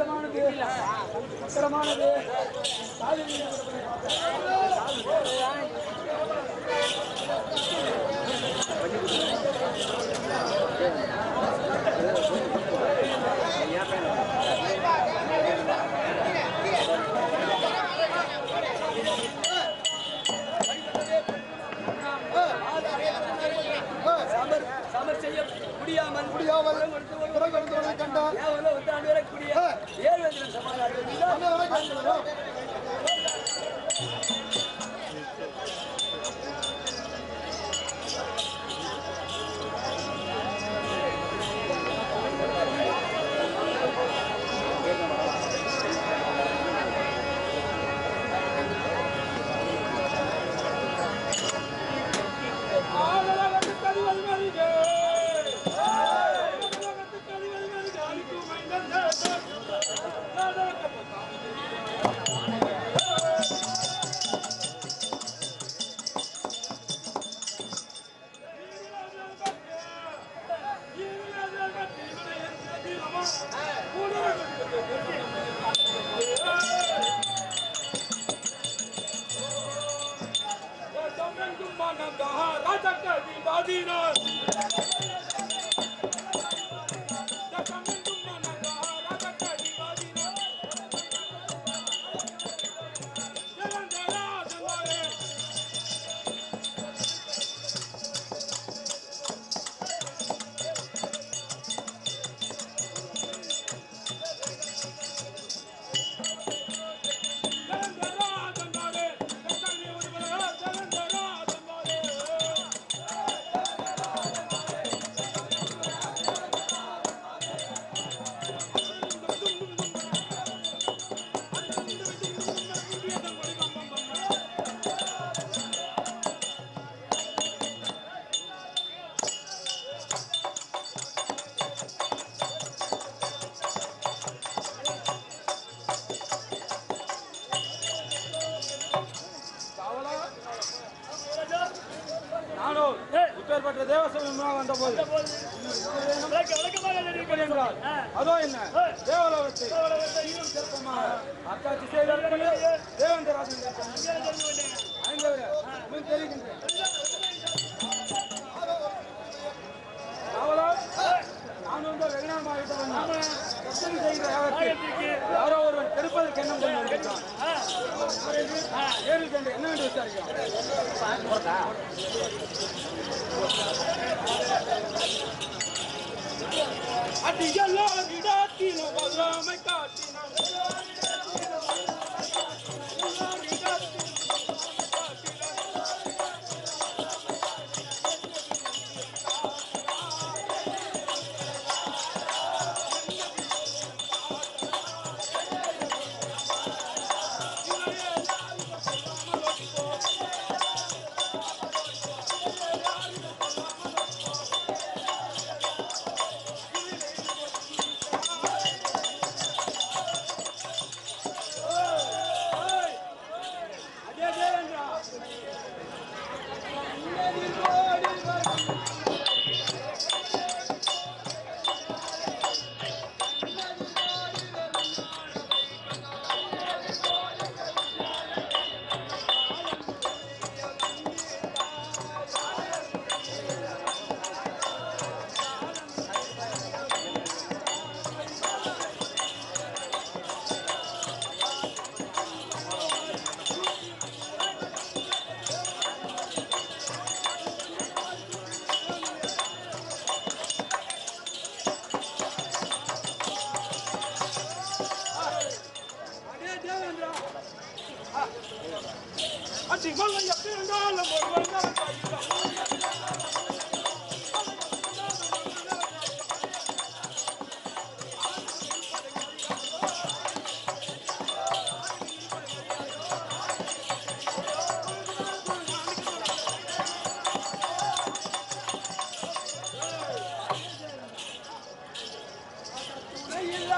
இதமானது உத்தரமானது அதோ என்ன தேவலோகத்தை இன்னும் சிறப்பமாக அக்காட்சி ஐந்தவர இன்னும் தெரிகின்றேன் காவலா நான் வந்து வெகுநாமாகிட்ட வந்தேன் எத்தனை செய்கிற யாரோ ஒருவன் ஏறில் கண்டு என்ன காட்டி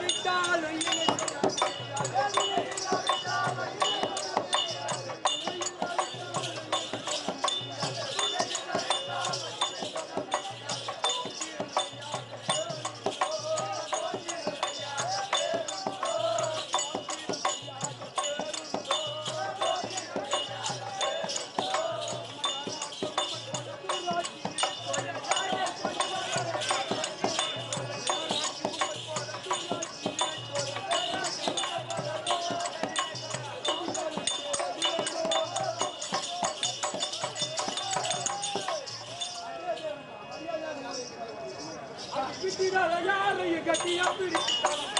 vitalo, பிடிக்கிறாள் யாரையும் கட்டியா பிடிக்கிறாள்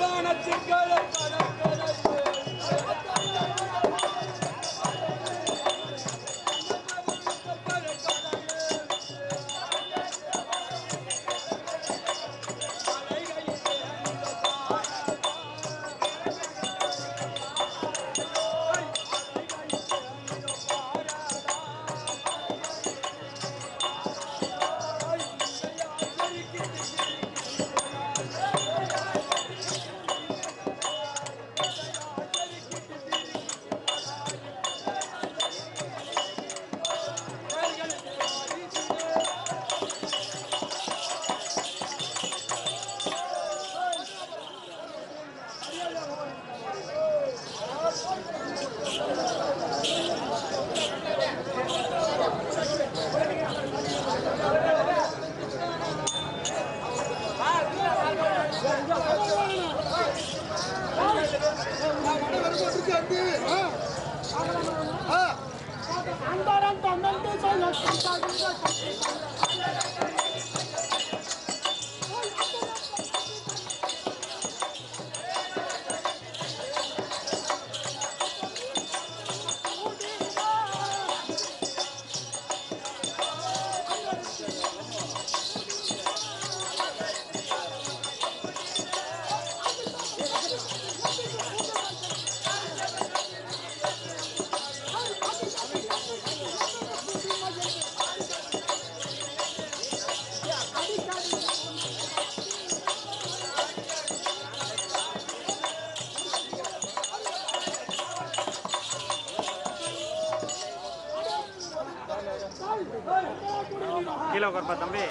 Atlanta, chicos. 안돼. 아아. 안달한다 안달한다 జిల్లా ఒకరు పద్దండి